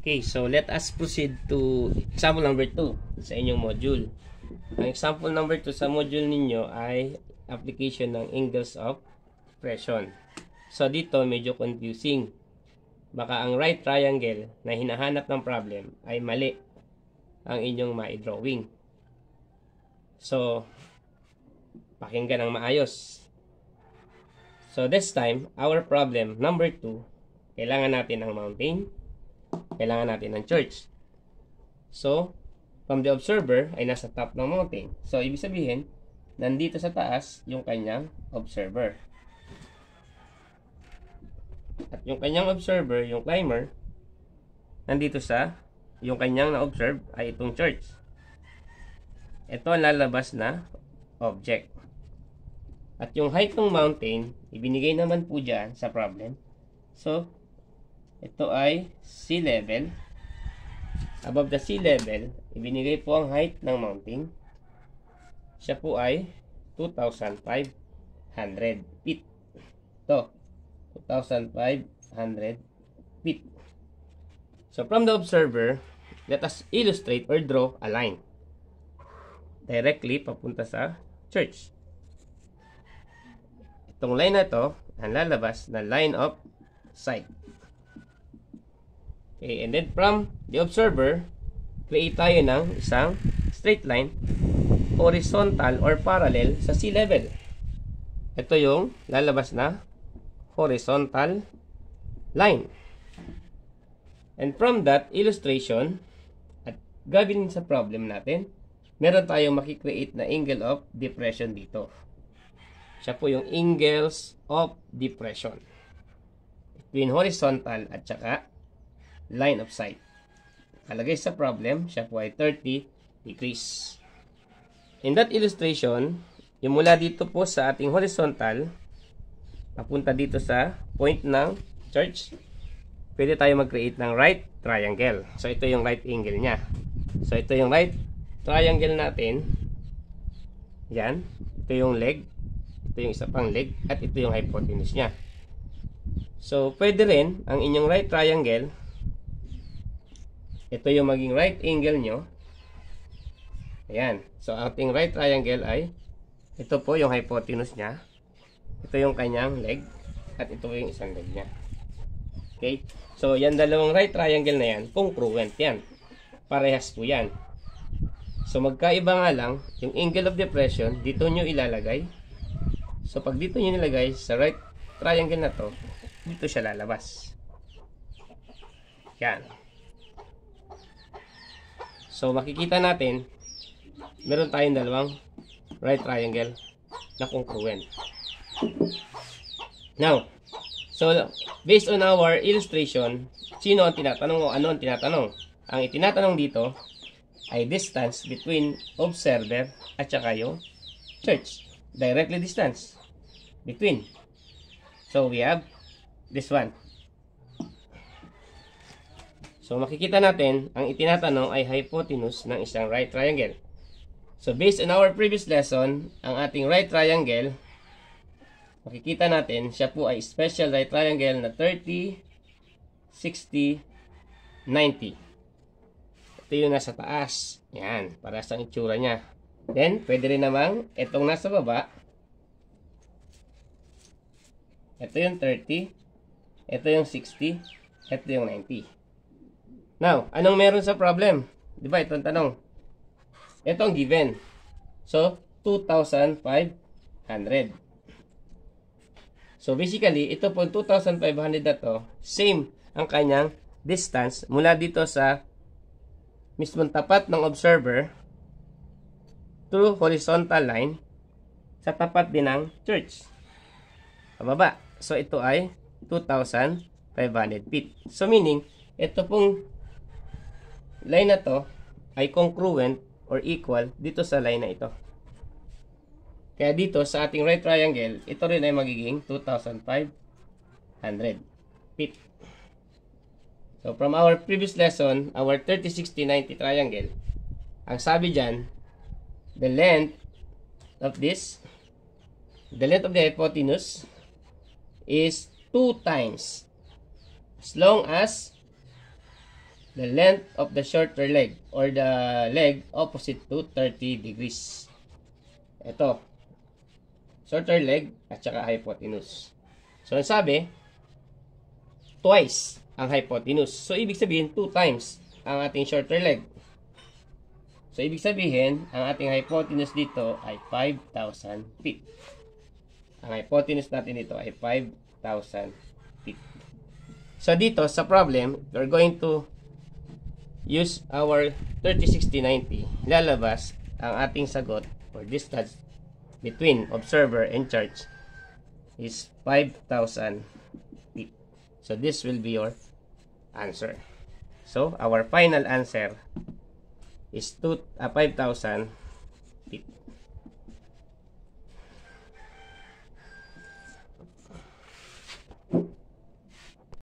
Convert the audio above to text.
Okay, so let us proceed to example number 2 sa inyong module. Ang example number 2 sa module ninyo ay application ng angles of depression. So dito medyo confusing. Baka ang right triangle na hinahanap ng problem ay mali ang inyong ma-drawing. So, pakinggan ng maayos. So this time, our problem number 2, kailangan natin ng mountain, kailangan natin ng church. So, from the observer ay nasa top ng mountain. So, ibig sabihin, nandito sa taas yung kanyang observer. At yung kanyang observer, yung climber, nandito sa yung kanyang na-observe ay itong church. Ito ang lalabas na object. At yung height ng mountain, ibinigay naman po dyan sa problem. So, ito ay sea level. Above the sea level, ibinigay po ang height ng mountain. Siya po ay 2,500 feet. Ito, 2,500 feet. So, from the observer, let us illustrate or draw a line. Directly papunta sa church. Itong line na to, ang lalabas na line of sight. Okay, and then from the observer, create tayo ng isang straight line, horizontal or parallel sa sea level. Ito yung lalabas na horizontal line. And from that illustration, at gagawin sa problem natin, meron tayong makikreate na angle of depression dito. Siya po yung angles of depression between horizontal at saka line of sight. Kalagay sa problem, siya po ay 30 degrees. In that illustration, yung mula dito po sa ating horizontal, papunta dito sa point ng church, pwede tayo mag-create ng right triangle. So, ito yung right angle niya. So, ito yung right triangle natin. Yan. Ito yung leg. Ito yung isa pang leg. At ito yung hypotenuse niya. So, pwede rin ang inyong right triangle ito yung maging right angle nyo. Ayan. So, ating right triangle ay ito po yung hypotenuse niya. Ito yung kanyang leg. At ito yung isang leg niya. Okay? So, yan dalawang right triangle na yan, congruent yan. Parehas po yan. So, magkaiba nga lang, yung angle of depression, dito nyo ilalagay. So, pag dito nyo nilagay sa right triangle na to, dito siya lalabas. Yan. So, makikita natin, meron tayong dalawang right triangle na congruent. Now, so, based on our illustration, sino ang tinatanong o ano ang tinatanong? Ang itinatanong dito ay distance between observer at saka yung church. Directly distance between. So, we have this one. So makikita natin, ang itinatanong ay hypotenuse ng isang right triangle. So based on our previous lesson, ang ating right triangle, makikita natin, siya po ay special right triangle na 30, 60, 90. Ito yung nasa taas. Yan, para sa itsura niya. Then, pwede rin namang itong nasa baba. Ito yung 30. Ito yung 60. Ito yung 90. Now, anong meron sa problem? Di ba? Ito tanong. Ito given. So, 2,500. So, basically, ito po 2,500 na to, same ang kanyang distance mula dito sa mismong tapat ng observer through horizontal line sa tapat din ng church. Pababa. So, ito ay 2,500 feet. So, meaning, ito pong line na to ay congruent or equal dito sa line na ito. Kaya dito sa ating right triangle, ito rin ay magiging 2,500 feet. So from our previous lesson, our 30, 60, 90 triangle, ang sabi dyan, the length of this, the length of the hypotenuse is 2 times as long as the length of the shorter leg or the leg opposite to 30 degrees. Ito. Shorter leg at saka hypotenuse. So, ang sabi, twice ang hypotenuse. So, ibig sabihin, two times ang ating shorter leg. So, ibig sabihin, ang ating hypotenuse dito ay 5,000 feet. Ang hypotenuse natin dito ay 5,000 feet. So, dito sa problem, we're going to use our 30-60-90. Lalabas ang ating sagot or distance between observer and church is 5,000 feet. So, this will be your answer. So, our final answer is uh, 5,000 feet.